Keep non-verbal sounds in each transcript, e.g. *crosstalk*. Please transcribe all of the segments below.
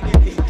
dignity.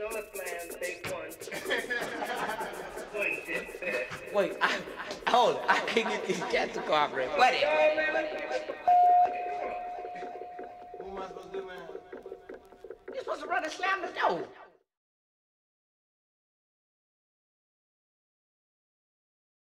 Dollar plan, take one. *laughs* Wait, I, I, hold on. I can't get these cats to cooperate. What is? Who am I supposed to do, man? You're supposed to run and slam the door.